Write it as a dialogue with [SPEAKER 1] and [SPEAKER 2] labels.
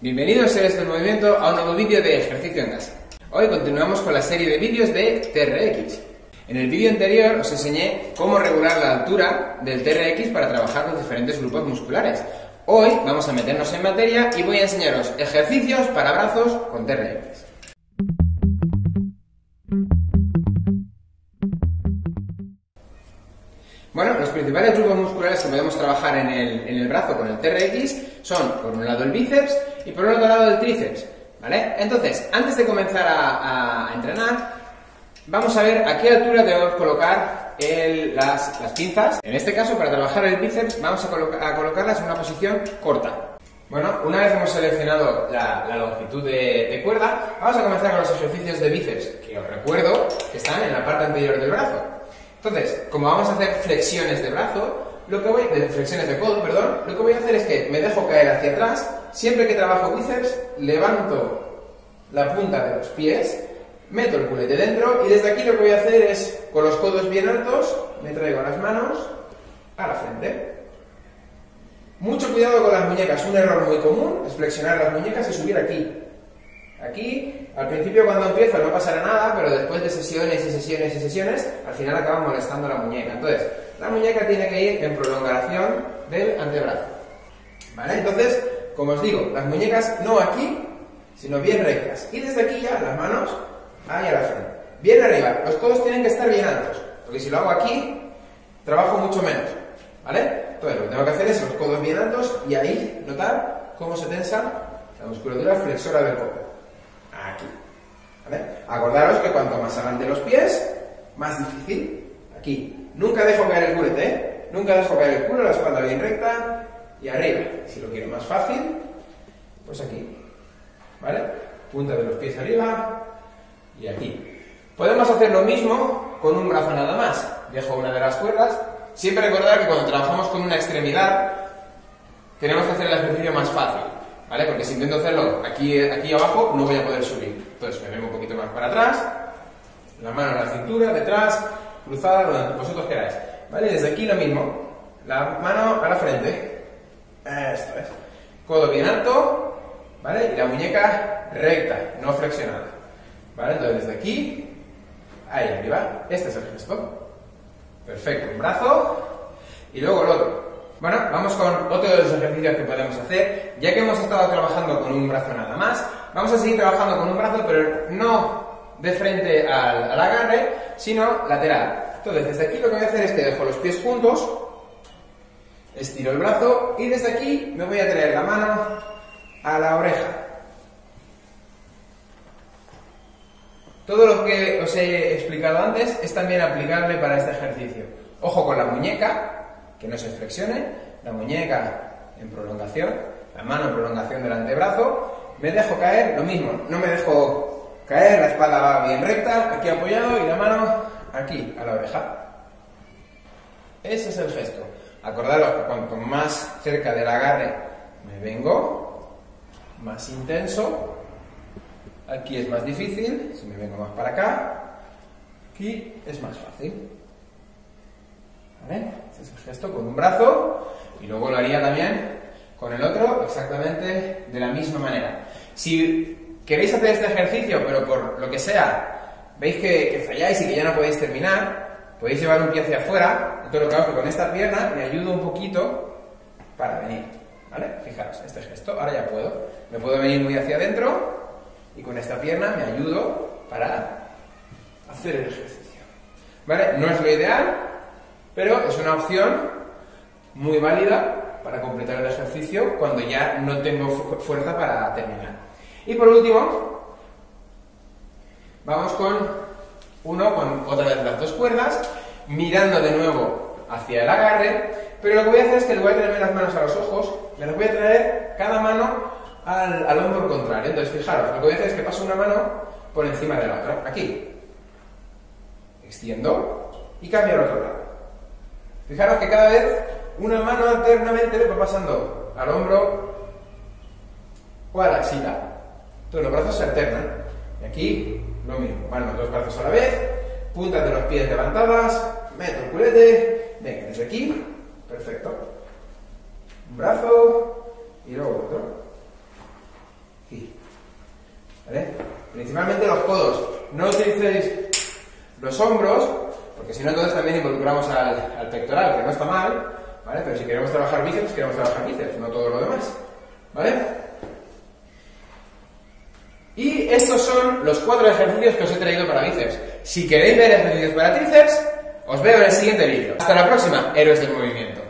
[SPEAKER 1] Bienvenidos seres del movimiento a un nuevo vídeo de ejercicio en casa. Hoy continuamos con la serie de vídeos de TRX. En el vídeo anterior os enseñé cómo regular la altura del TRX para trabajar con diferentes grupos musculares. Hoy vamos a meternos en materia y voy a enseñaros ejercicios para brazos con TRX. Bueno, los principales grupos musculares que podemos trabajar en el, brazo con el TRX son, por un lado, el bíceps y por otro lado, el tríceps. ¿Vale? Entonces, antes de comenzar a, entrenar, vamos a ver a qué altura debemos colocar las, pinzas. En este caso, para trabajar el bíceps, vamos a, colocarlas en una posición corta. Bueno, una vez hemos seleccionado la, longitud de, de, cuerda, vamos a comenzar con los ejercicios de bíceps, que os recuerdo que están en la parte anterior del brazo. Entonces, como vamos a hacer flexiones de brazo, lo que voy, flexiones de codo, perdón, lo que voy a hacer es que me dejo caer hacia atrás, siempre que trabajo bíceps, levanto la punta de los pies, meto el culete dentro y desde aquí lo que voy a hacer es, con los codos bien altos, me traigo las manos a la frente. Mucho cuidado con las muñecas, un error muy común es flexionar las muñecas y subir aquí. Aquí, al principio cuando empiezo no pasará nada, pero después de sesiones y sesiones y sesiones, al final acaba molestando la muñeca. Entonces, la muñeca tiene que ir en prolongación del antebrazo. ¿Vale? Entonces, como os digo, las muñecas no aquí, sino bien rectas. Y desde aquí ya las manos ahí a la frente. Bien arriba. Los codos tienen que estar bien altos, porque si lo hago aquí, trabajo mucho menos. ¿Vale? Entonces, lo que tengo que hacer es los codos bien altos y ahí notar cómo se tensa la musculatura flexora del codo aquí. ¿vale? Acordaros que cuanto más adelante los pies, más difícil. Aquí. Nunca dejo caer el culete, ¿eh? Nunca dejo caer el culo, la espalda bien recta y arriba. Si lo quiero más fácil, pues aquí. ¿Vale? Punta de los pies arriba y aquí. Podemos hacer lo mismo con un brazo nada más. Dejo una de las cuerdas. Siempre recordar que cuando trabajamos con una extremidad, tenemos que hacer el ejercicio más fácil. ¿Vale? Porque si intento hacerlo aquí, aquí abajo, no voy a poder subir. Entonces me vengo un poquito más para atrás, la mano en la cintura, detrás, cruzada, donde vosotros queráis, ¿vale? Desde aquí lo mismo, la mano a la frente, esto es, codo bien alto, ¿vale? Y la muñeca recta, no flexionada, ¿vale? Entonces desde aquí, ahí arriba, este es el gesto. Perfecto, un brazo y luego el otro. Bueno, vamos con otro de los ejercicios que podemos hacer. Ya que hemos estado trabajando con un brazo nada más, vamos a seguir trabajando con un brazo, pero no de frente al, agarre, sino lateral. Entonces, desde aquí lo que voy a hacer es que dejo los pies juntos, estiro el brazo y desde aquí me voy a traer la mano a la oreja. Todo lo que os he explicado antes es también aplicable para este ejercicio. Ojo con la muñeca, que no se flexione, la muñeca en prolongación, la mano en prolongación del antebrazo, me dejo caer, lo mismo, no me dejo caer, la espalda va bien recta, aquí apoyado y la mano aquí, a la oreja. Ese es el gesto. Acordaros que cuanto más cerca del agarre me vengo, más intenso, aquí es más difícil, si me vengo más para acá, aquí es más fácil. Este es el gesto con un brazo y luego lo haría también con el otro exactamente de la misma manera. Si queréis hacer este ejercicio, pero por lo que sea, veis que, falláis y que ya no podéis terminar, podéis llevar un pie hacia afuera, entonces lo que hago es que con esta pierna me ayudo un poquito para venir. ¿Vale? Fijaros, este gesto, ahora ya puedo. Me puedo venir muy hacia adentro y con esta pierna me ayudo para hacer el ejercicio. ¿Vale? No es lo ideal, pero es una opción muy válida para completar el ejercicio cuando ya no tengo fuerza para terminar. Y por último, vamos con uno con otra de las dos cuerdas, mirando de nuevo hacia el agarre, pero lo que voy a hacer es que le voy a traerme las manos a los ojos, me las voy a traer cada mano al, al hombro contrario. Entonces, fijaros, lo que voy a hacer es que paso una mano por encima de la otra, aquí. Extiendo y cambio al otro lado. Fijaros que cada vez una mano alternamente le va pasando al hombro o a la axila. Entonces los brazos se alternan. Y aquí lo mismo. Van los dos brazos a la vez, puntas de los pies levantadas, meto el culete, venga, desde aquí, perfecto. Un brazo y luego otro. Aquí. ¿Vale? Principalmente los codos. No utilicéis los hombros, porque si no entonces también involucramos al, al pectoral, que no está mal, ¿vale? Pero si queremos trabajar bíceps, queremos trabajar bíceps, no todo lo demás. ¿Vale? Y estos son los cuatro ejercicios que os he traído para bíceps. Si queréis ver ejercicios para tríceps, os veo en el siguiente vídeo. Hasta la próxima, héroes del movimiento.